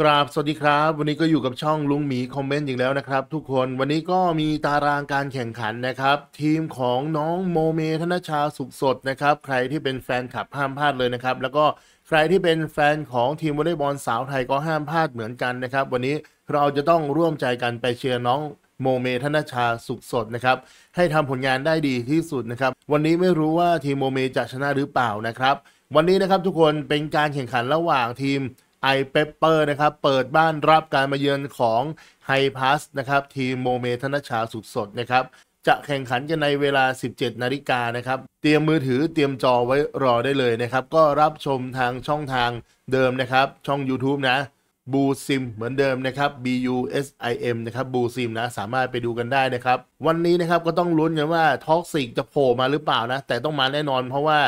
กราบสวัสดีครับ วันนี้ก็อยู่กับช่องลุงหมีคอมเมนต์อีกแล้วนะครับ ทุกคนวันนี้ก็มีตารางการแข่งขันนะครับ ทีมของน้องโมเมธนัชชาสุขสดนะครับ ใครที่เป็นแฟนคลับห้ามพลาดเลยนะครับ แล้วก็ใครที่เป็นแฟนของทีมวอลเลย์บอลสาวไทยก็ห้ามพลาดเหมือนกันนะครับ วันนี้เราจะต้องร่วมใจกันไปเชียร์น้องโมเมธนัชชาสุขสดนะครับ ให้ทำผลงานได้ดีที่สุดนะครับ วันนี้ไม่รู้ว่าทีมโมเมจะชนะหรือเปล่านะครับ วันนี้นะครับทุกคนเป็นการแข่งขันระหว่างทีม AI Peppers นะครับเปิดบ้านรับการมาเยือนของ Hi-Pass นะครับทีมโมเมธนัชชาสุขสดนะครับจะแข่งขันกันในเวลา 17 นาฬิกานะครับ เตรียมมือถือเตรียมจอไว้รอได้เลยนะครับ ก็รับชมทางช่องทางเดิมนะครับ ช่อง YouTube นะบูซิมเหมือนเดิมนะครับ B U S I M นะครับบูซิมนะ สามารถไปดูกันได้นะครับ วันนี้นะครับก็ต้องลุ้นกันว่า toxic จะโผล่มาหรือเปล่านะ แต่ต้องมาแน่นอนเพราะว่า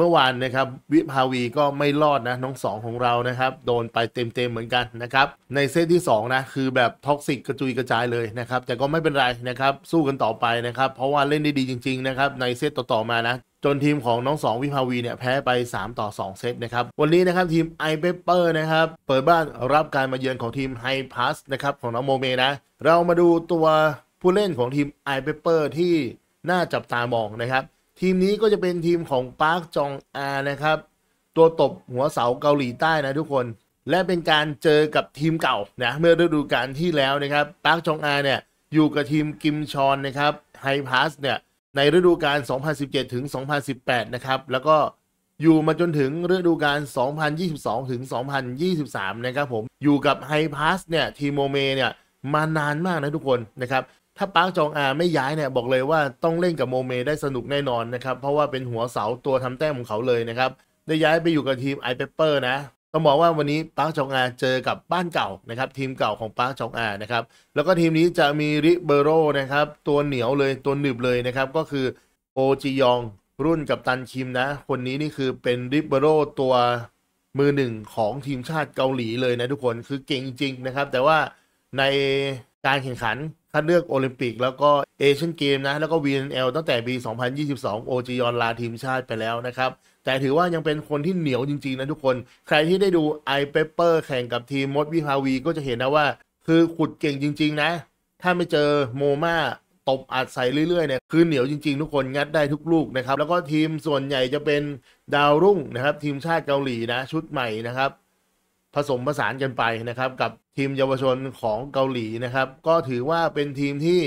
เมื่อวานนะครับวิภาวีก็ไม่รอดนะน้องสองของเรานะครับโดนไปเต็มๆเหมือนกันนะครับในเซตที่2นะคือแบบ toxic กระจุยกระจายเลยนะครับแต่ก็ไม่เป็นไรนะครับสู้กันต่อไปนะครับเพราะว่าเล่นได้ดีจริงๆนะครับในเซตต่อๆมานะจนทีมของน้องสองวิภาวีเนี่ยแพ้ไป 3 ต่อ 2 เซตนะครับ วันนี้นะครับทีม AI Peppers นะครับ เปิดบ้านรับการมาเยือนของทีม Hi-Pass นะครับของน้องโมเมนะ เรามาดูตัวผู้เล่นของทีม AI Peppers ที่น่าจับตามองนะครับ ทีมนี้ก็จะเป็นทีมของปาร์คจองอานะครับ ตัวตบหัวเสาเกาหลีใต้นะทุกคน และเป็นการเจอกับทีมเก่านะเมื่อฤดูกาลที่แล้วนะครับปาร์คจองอาเนี่ยอยู่กับทีมกิมชอนนะครับ Hi-Pass เนี่ยในฤดูกาล 2017 ถึง 2018 นะครับ แล้วก็อยู่มาจนถึงฤดูกาล 2022 ถึง 2023 นะครับผม อยู่กับ Hi-Pass เนี่ยทีมโมเมเนี่ยมานานมากนะทุกคนนะครับ ถ้าปาร์คจองอาไม่ย้ายเนี่ยบอกเลยว่าต้องเล่นกับโมเมได้สนุกแน่นอนนะครับ เพราะว่าเป็นหัวเสาตัวทำแต้มของเขาเลยนะครับ ได้ย้ายไปอยู่กับทีม AI Peppers นะต้องบอกว่าวันนี้ปาร์คจองอาเจอกับบ้านเก่านะครับ ทีมเก่าของปาร์คจองอานะครับ แล้วก็ทีมนี้จะมีลิเบโร่นะครับ ตัวเหนียวเลยตัวหนึบเลยนะครับ ก็คือโอจียองรุ่นกัปตันคิมนะ คนนี้นี่คือเป็นลิเบโร่ตัวมือหนึ่งของทีมชาติเกาหลีเลยนะทุกคนคือเก่งจริงนะครับ แต่ว่าใน การแข่งขันคัดเลือกโอลิมปิก แล้วก็เอเชียนเกมส์นะ แล้วก็ VNL ตั้งแต่ปี 2022 โอจียองลาทีมชาติไปแล้วนะครับ แต่ถือว่ายังเป็นคนที่เหนียวจริง ๆ นะทุกคน ใครที่ได้ดู AI Peppers แข่งกับทีมมดวิภาวีก็จะเห็นนะว่า คือขุดเก่งจริง ๆ นะ ถ้าไม่เจอโมมาตบอัดใส่เรื่อยๆเนี่ยคือเหนียวจริง ๆ ทุกคนงัดได้ทุกลูกนะครับ แล้วก็ทีมส่วนใหญ่จะเป็นดาวรุ่งนะครับ ทีมชาติเกาหลีนะชุดใหม่นะครับ ผสมผสานกันไปนะครับ กับทีมเยาวชนของเกาหลีนะครับ ก็ถือว่าเป็นทีมที่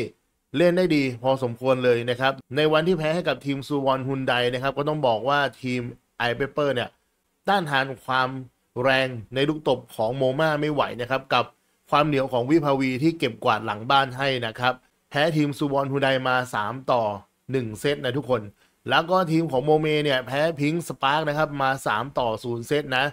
เล่นได้ดีพอสมควรเลยนะครับ ในวันที่แพ้ให้กับทีมซูวอนฮุนไดนะครับ ก็ต้องบอกว่าทีม AI Peppers เนี่ยต้านทานความแรงในลูกตบของโมมาไม่ไหวนะครับ กับความเหนียวของวิภาวีที่เก็บกวาดหลังบ้านให้นะครับแพ้ทีมซูวอนฮุนไดมา 3 ต่อ 1 เซตนะทุกคน แล้วก็ทีมของโมเมเนี่ยแพ้ Pink Spiders นะครับมา 3 ต่อ 0 เซตนะ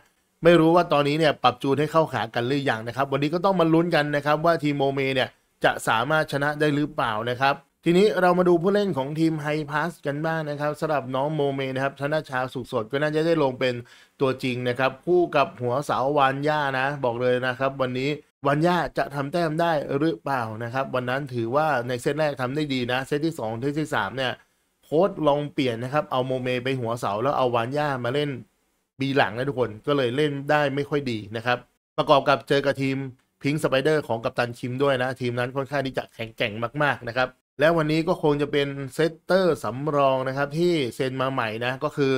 ไม่รู้ว่าตอนนี้เนี่ยปรับจูนให้เข้าขากันหรือยังนะครับ วันนี้ก็ต้องมาลุ้นกันนะครับว่าทีมโมเมเนี่ยจะสามารถชนะได้หรือเปล่านะครับ ทีนี้เรามาดูผู้เล่นของทีม Hi-Pass กันบ้างนะครับสำหรับน้องโมเมนะครับธนัชชาสุขสดก็น่าจะได้ลงเป็นตัวจริงนะครับคู่กับหัวเสาวานย่านะ บอกเลยนะครับ วันนี้วานย่าจะทำแต้มได้หรือเปล่านะครับ วันนั้นถือว่าในเซตแรกทำได้ดีนะเซตที่2เซตที่3เนี่ยโค้ชลองเปลี่ยนนะครับเอาโมเมไปหัวเสาแล้วเอาวานย่ามาเล่น บีหลังนะทุกคนก็เลยเล่นได้ไม่ค่อยดีนะครับ ประกอบกับเจอกับทีม Pink Spider ของกัปตันคิมด้วยนะ ทีมนั้นค่อนข้างที่จะแข็งแกร่งมากๆนะครับ แล้ววันนี้ก็คงจะเป็นเซตเตอร์สำรองนะครับ ที่เซ็นมาใหม่นะ ก็คือ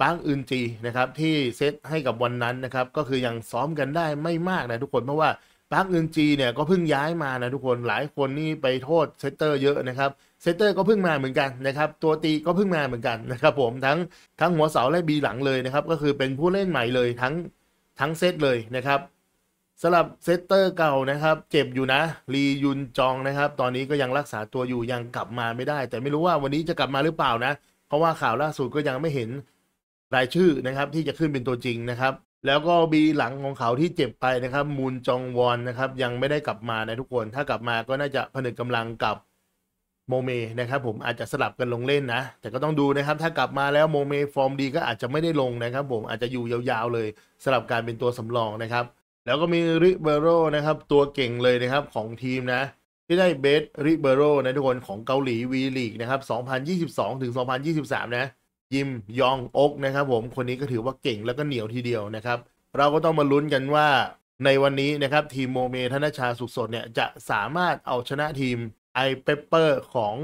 ปังอึนจีนะครับที่เซตให้กับวันนั้นนะครับ ก็คือยังซ้อมกันได้ไม่มากนะทุกคนเพราะว่า ปังอึนจีเนี่ยก็เพิ่งย้ายมานะทุกคนหลายคนนี่ไปโทษเซตเตอร์เยอะนะครับเซตเตอร์ก็เพิ่งมาเหมือนกันนะครับตัวตีก็เพิ่งมาเหมือนกันนะครับผมทั้งทั้งหัวเสาและบีหลังเลยนะครับก็คือเป็นผู้เล่นใหม่เลยทั้งทั้งเซตเลยนะครับสำหรับเซตเตอร์เก่านะครับเจ็บอยู่นะลียุนจองนะครับ ตอนนี้ก็ยังรักษาตัวอยู่ยังกลับมาไม่ได้ แต่ไม่รู้ว่าวันนี้จะกลับมาหรือเปล่านะ เพราะว่าข่าวล่าสุดก็ยังไม่เห็นรายชื่อนะครับที่จะขึ้นเป็นตัวจริงนะครับ แล้วก็บีหลังของเขาที่เจ็บไปนะครับ มูนจองวอนนะครับ ยังไม่ได้กลับมานะทุกคน ถ้ากลับมาก็น่าจะผนึกกำลังกับโมเมนะครับ ผมอาจจะสลับกันลงเล่นนะ แต่ก็ต้องดูนะครับ ถ้ากลับมาแล้วโมเมฟอร์มดีก็อาจจะไม่ได้ลงนะครับ ผมอาจจะอยู่ยาวๆเลยสลับการเป็นตัวสำรองนะครับ แล้วก็มี libero นะครับ ตัวเก่งเลยนะครับของทีมนะ ที่ได้ best libero นะทุกคนของเกาหลี V-League นะครับ 2022ถึง2023 นะ ยิมยองอกนะครับผมคนนี้ก็ถือว่าเก่งแล้วก็เหนียวทีเดียวนะครับ เราก็ต้องมาลุ้นกันว่าในวันนี้นะครับทีมโมเมธนัชชาสุขสดเนี่ยจะสามารถเอาชนะทีม AI Pepper ของ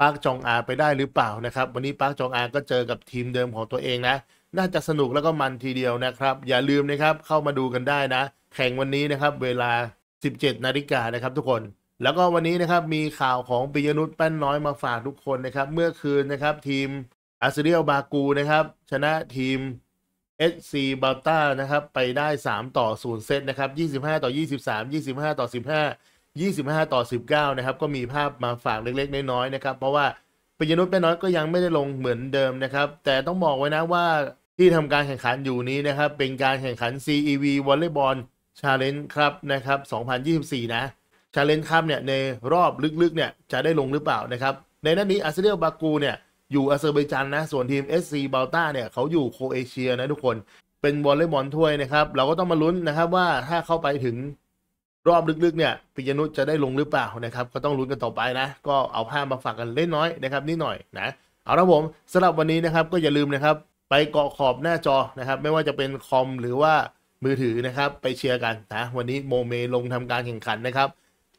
ปาร์คจองอาไปได้หรือเปล่านะครับ วันนี้ปาร์คจองอาก็เจอกับทีมเดิมของตัวเองนะ น่าจะสนุกแล้วก็มันทีเดียวนะครับ อย่าลืมนะครับเข้ามาดูกันได้นะ แข่งวันนี้นะครับเวลา 17 นาฬิกานะครับทุกคนแล้วก็วันนี้นะครับมีข่าวของปิยนุชแป้นน้อยมาฝากทุกคนนะครับ เมื่อคืนนะครับทีม อาร์เซเรียลบากูนะครับ ชนะทีม SC บ a ลต้านะครับไปได้ 3 ต่อ 0 เซตนะครับ 25 ต่อ 23 25 ต่อ 15 25 ต่อ 19 นะครับ ก็มีภาพมาฝากเล็กๆ น้อยๆนะครับ เพราะว่าปิยนุชแป้นน้อยก็ยังไม่ได้ลงเหมือนเดิมนะครับ แต่ต้องบอกไว้นะว่าที่ทำการแข่งขันอยู่นี้นะครับ เป็นการแข่งขัน CEV Volleyball Challenge ครับนะครับ 2024 นะ Challenge ครับเนี่ยในรอบลึกๆเนี่ยจะได้ลงหรือเปล่านะครับ ในนัดนี้ Azerrail Baku เนี่ย อยู่อาเซอร์ไบจานนะ ส่วนทีม SC บ a ลต้าเนี่ยเขาอยู่โครเอเชียนะทุกคนเป็นวอลเลย์บอลถ้วยนะครับ เราก็ต้องมาลุ้นนะครับว่าถ้าเข้าไปถึงรอบลึกๆเนี่ยปิยนุชจะได้ลงหรือเปล่านะครับ ก็ต้องลุ้นกันต่อไปนะ ก็เอาภาพมาฝากกันเล็กน้อยนะครับนิดหน่อยนะเอาละผมสำหรับวันนี้นะครับก็อย่าลืมนะครับ ไปเกาะขอบหน้าจอนะครับ ไม่ว่าจะเป็นคอมหรือว่ามือถือนะครับ ไปเชียร์กันนะวันนี้โมเมลงทำการแข่งขันนะครับ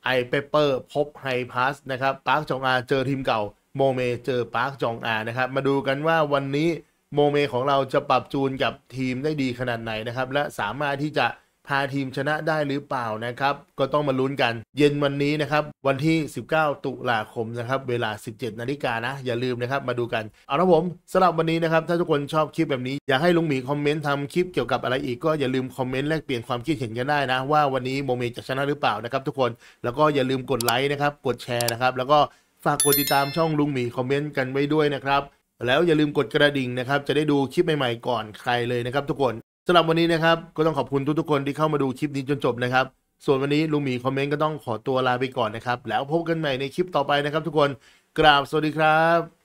AI Pepper พบ Hi-Pass นะครับปาร์คจองอาเจอทีมเก่า โมเมเจอปาร์คจองอานะครับ มาดูกันว่าวันนี้โมเมของเราจะปรับจูนกับทีมได้ดีขนาดไหนนะครับ และสามารถที่จะพาทีมชนะได้หรือเปล่านะครับ ก็ต้องมาลุ้นกัน เย็นวันนี้นะครับ วันที่ 19 ตุลาคมนะครับ เวลา 17 นาฬิกานะ อย่าลืมนะครับมาดูกัน เอาละผมสำหรับวันนี้นะครับ ถ้าทุกคนชอบคลิปแบบนี้ อยากให้ลุงหมีคอมเมนต์ทำคลิปเกี่ยวกับอะไรอีกก็อย่าลืมคอมเมนต์แลกเปลี่ยนความคิดเห็นกันได้นะ ว่าวันนี้โมเมจะชนะหรือเปล่านะครับทุกคนแล้วก็อย่าลืมกดไลค์นะครับกดแชร์นะครับแล้วก็ ฝากกดติดตามช่องลุงหมีคอมเมนต์กันไว้ด้วยนะครับ แล้วอย่าลืมกดกระดิ่งนะครับ จะได้ดูคลิปใหม่ๆก่อนใครเลยนะครับ ทุกคนสำหรับวันนี้นะครับ ก็ต้องขอบคุณทุกๆคนที่เข้ามาดูคลิปนี้จนจบนะครับ ส่วนวันนี้ลุงหมีคอมเมนต์ก็ต้องขอตัวลาไปก่อนนะครับ แล้วพบกันใหม่ในคลิปต่อไปนะครับ ทุกคนกราบสวัสดีครับ